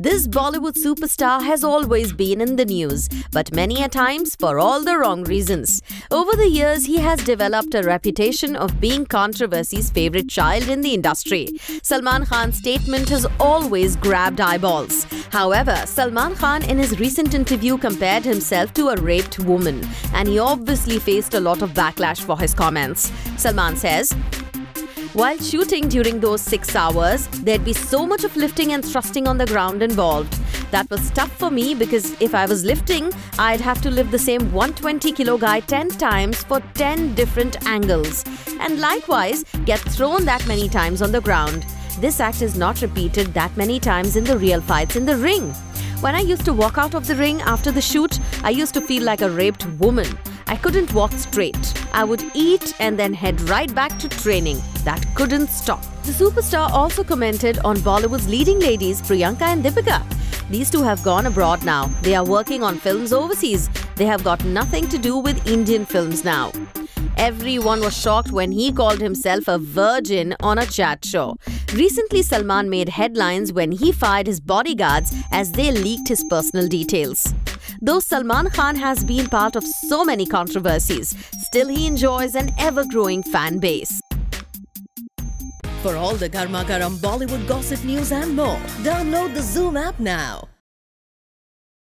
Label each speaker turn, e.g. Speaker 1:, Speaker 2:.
Speaker 1: This Bollywood superstar has always been in the news, but many a times for all the wrong reasons. Over the years, he has developed a reputation of being controversy's favorite child in the industry. Salman Khan's statement has always grabbed eyeballs. However, Salman Khan in his recent interview compared himself to a raped woman, and he obviously faced a lot of backlash for his comments. Salman says, while shooting during those six hours, there'd be so much of lifting and thrusting on the ground involved. That was tough for me because if I was lifting, I'd have to lift the same 120 kilo guy 10 times for 10 different angles. And likewise, get thrown that many times on the ground. This act is not repeated that many times in the real fights in the ring. When I used to walk out of the ring after the shoot, I used to feel like a raped woman. I couldn't walk straight. I would eat and then head right back to training. That couldn't stop. The superstar also commented on Bollywood's leading ladies Priyanka and Deepika. These two have gone abroad now. They are working on films overseas. They have got nothing to do with Indian films now. Everyone was shocked when he called himself a virgin on a chat show. Recently, Salman made headlines when he fired his bodyguards as they leaked his personal details. Though Salman Khan has been part of so many controversies, still he enjoys an ever-growing fan base.
Speaker 2: For all the Garma Garam Bollywood gossip news and more, download the Zoom app now.